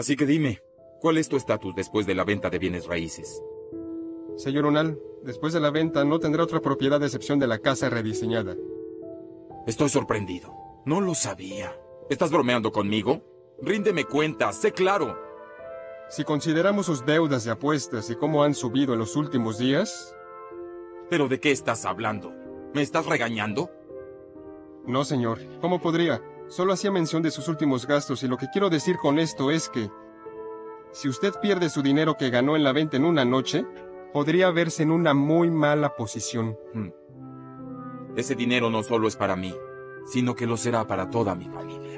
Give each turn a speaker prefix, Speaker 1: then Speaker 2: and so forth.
Speaker 1: Así que dime, ¿cuál es tu estatus después de la venta de bienes raíces?
Speaker 2: Señor Unal, después de la venta no tendrá otra propiedad de excepción de la casa rediseñada.
Speaker 1: Estoy sorprendido. No lo sabía. ¿Estás bromeando conmigo? Ríndeme cuenta, sé claro.
Speaker 2: Si consideramos sus deudas de apuestas y cómo han subido en los últimos días...
Speaker 1: ¿Pero de qué estás hablando? ¿Me estás regañando?
Speaker 2: No, señor. ¿Cómo podría? Solo hacía mención de sus últimos gastos y lo que quiero decir con esto es que... Si usted pierde su dinero que ganó en la venta en una noche, podría verse en una muy mala posición.
Speaker 1: Hmm. Ese dinero no solo es para mí, sino que lo será para toda mi familia.